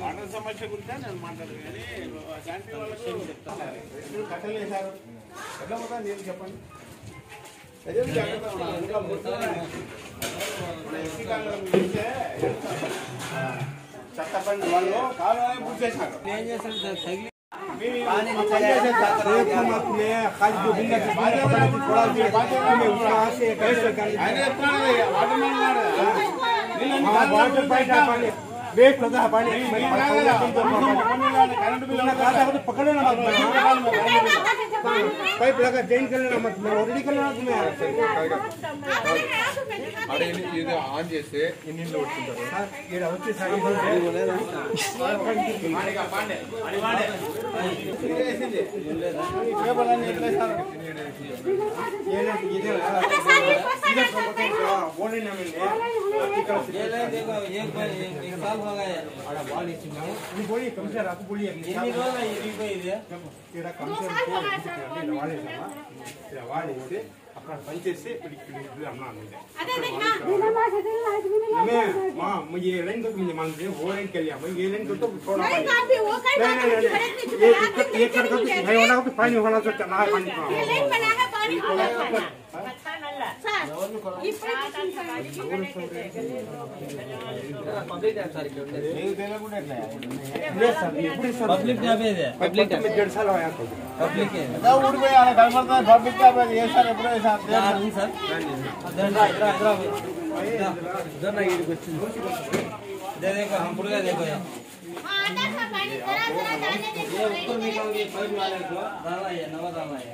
Water సమస్య గురించి నేను మాట్లాడదు కానీ శానిటరీ వాళ్ళకు ఎప్పుడు కట్టలు వేశారు ఎట్లా పోతా నేను చెప్పండి అదే జాగ్రత్త ఉండాలి. ఇంకా ముట్టుకోవాలి. మన ఎస్సీ కాలనీ చూస్తే చెత్త బండి వాళ్ళు కాలువనే పూర్తి చేశారు ఏం చేస్తారు సార్ తగిలి మీరు పని చేసే ఆయన చెప్తున్నాడు కదా, వాటర్ మ్యాన్ ఉన్నాడు కదా. నీళ్ళని కాలువలో బయట పెట్టాలి. వేస్ట్ होता है पानी మరి మన కాదు కదా, కొన్ని కరెంటు బిల్లు ఉంటుంది. पकड़ो ना मत पाइप लगा चेंज कर लेना मत ऑलरेडी कर लेना तुम्हें ఆడ ఇది ఇది ఆన్ చేస్తే ఇన్ని నీళ్ళు కొట్టుకుంటారు ये వచ్చి సార్ ये ले देखो एक एक साल हो गया अरे बाल इसी में नहीं बोलिए कमिश्नर आपको बोलिए ये नहीं बोला ये भी कोई है तेरा कमिश्नर को तेरा वाले समा तेरा वाले से अपना पंचायत से पिटिकली हमना नहीं अरे देखना बिना माँ से तेरे लाइट भी नहीं मैं माँ मुझे लाइन तो मुझे मान दे वो लाइन के लिए मैं ये लाइन तो थोड़ा नहीं काम भी वो कर नहीं नहीं ये कर दो भाई होना तो पानी होना तो चला पानी ये लाइन बना है पानी होना ಪಬ್ಲಿಕ್ ಟ್ಯಾಬ್ ಇದೆ ಪಬ್ಲಿಕ್ ಪಬ್ಲಿಕ್ ಪಬ್ಲಿಕ್ ಟ್ಯಾಬ್ ಇದೆ ಸರ್ ಎಪ್ಪಡೋ ಸರ್ देखो हम पुर्गा देखो यार ये ऊपर निकल गई वाले को दादा ये नवा दादा है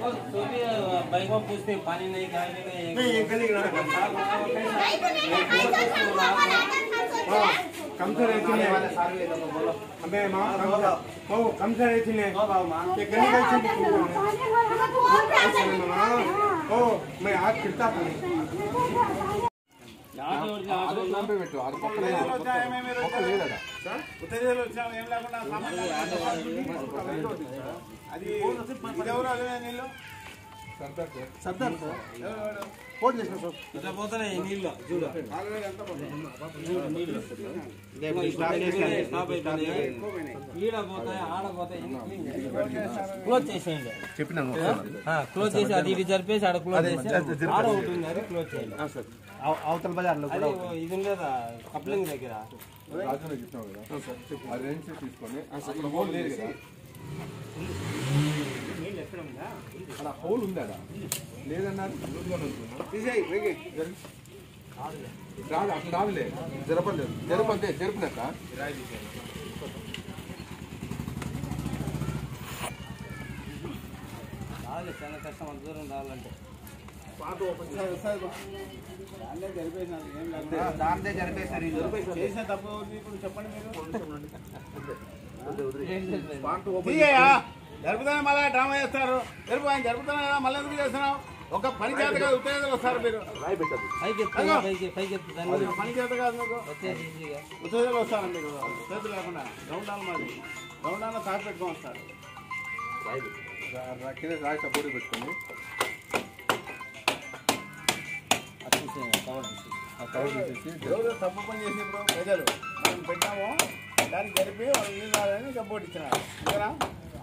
पूछते पानी नहीं खाएँगे नहीं ये गली कम से रहती है हमें माँ वो कम से रहती है ये गली कैसे ओ मैं हाथ फिरता पानी यार और यार पे बैठो हाथ पकड़े पकड़ ले दादा ఉత్తరాలు వచ్చాము ఏం లేకుండా అది ఎవరు అదే నీళ్ళు? సర్దార్ సార్ ఇట్లా పోతున్నాయి నీళ్ళు చూడు ఈడ పోతాయి ఆడ పోతాయి క్లోజ్ చేసేయండి చెప్పినాను క్లోజ్ చేసి అది ఇది జరిపేసి ఆడ క్లోజ్ చేసి ఆడ ఒకటి ఉంది అది క్లోజ్ చేయండి అవతల బజార్లో ఇది లేదా కప్లింగ్ దగ్గర రాజునే కదా అది తీసుకొని అక్కడ హోల్ లేదు కదా ఉందా లేదన్నారు. తీసేయి రాదు అసలు రాదులే. జరపలేదు. జరపంతే జరిపినాక రాదు చాలా కష్టం అంత దూరం రావాలంటే. ఏం లేకుండా. చేసిన తప్పు? ఇప్పుడు చెప్పండి మీరు. జరుపుతానే మళ్ళీ డ్రామా చేస్తారు. జరుపు ఆయన జరుపుతానే మళ్ళీ ఎందుకు చేస్తున్నావు? ఒక పని చేత కాదు ఉత్తేజాలు వస్తారు మీరు. పని చేత కాదు మీకు. ఉత్తేజాలు వస్తారు మీకు? చేతులు లేకుండా. గ్రౌండ్ ఆల్ మాది. గ్రౌండ్ ఆల్ తాటి పెట్టుకొని వస్తారు. రాయి సపోర్ట్ కవర్ తీసేసి ఎవరు తప్పు పని చేసినప్పుడు ప్రజలు. మనం పెట్టాము దానికి జరిపి వాళ్ళు నీళ్ళు రాదని సపోర్ట్ ఇచ్చినారు.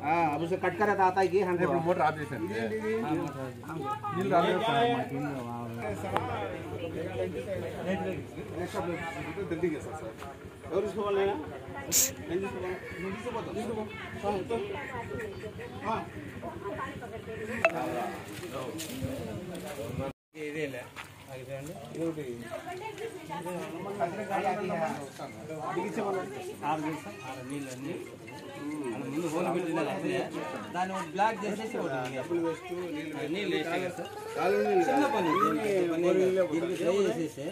अब उसे कट कर आता है कि हम रिमोट राधे से नील राधे जल्दी के साथ सर और इसको बोलना नोटिस से बताओ इसको ముందు హోల్ అప్పుడే దాన్ని బ్లాక్ చేసేసి నీళ్ళు చిన్న పని. దీనికి ఫ్రై చేసేసి.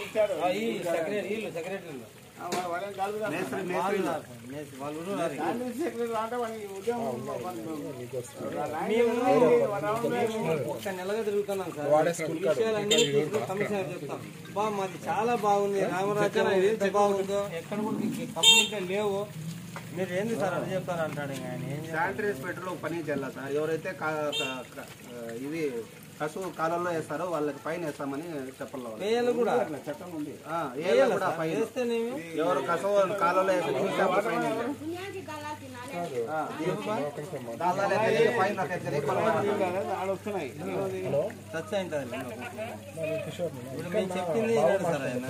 ఇచ్చారు. ఆ, ఈ సెక్రటరీ వీళ్ళు సెక్రటరీలు ఒక్క నెలగా తిరుగుతున్నాం సార్ విషయాలన్నీ తీసుకుని కమిషనర్ చెప్తాం బా మాది చాలా బాగుంది రామరాజ్యం ఎంత బాగుందో ఎక్కడ కూడా కంప్లీట్ లేవు మీరు ఏంది సార్ అది చెప్తారు అంటాడు ఆయన శానిటరీస్ చెప్తారు? పని చేయాలి సార్ ఎవరైతే కా- ఇవి కసువు కాలంలో వేస్తారో వాళ్ళకి ఫైన్ వేస్తామని చెప్పాలి వాళ్ళు. వేయాలి కూడా. చట్టం ఉంది. ఆ, వేయాలి కూడా ఫైన్. వేస్తేనేమి? ఎవరు కసువు కాలంలో వేస్తే చూస్తే అప్పుడు ఫైన్ వేయాలి. ఆ, దానిలో అయితే ఫైన్ కట్టేది ఆడ వస్తున్నాయి టచ్ అయింటుంది ఇప్పుడు మేము చెప్పింది సార్ ఆయన.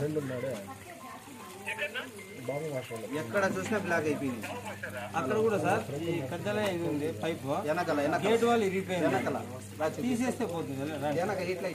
ఎక్కడ చూసినా బ్లాక్ అయిపోయింది. అక్కడ కూడా సార్ ఈ ఇది ఉంది పైప్ వెనకల వెనక గేట్ వాళ్ళు ఇరిగిపోయింది. వెనకల. తీసేస్తే పోతుంది. వెనక ఇట్లా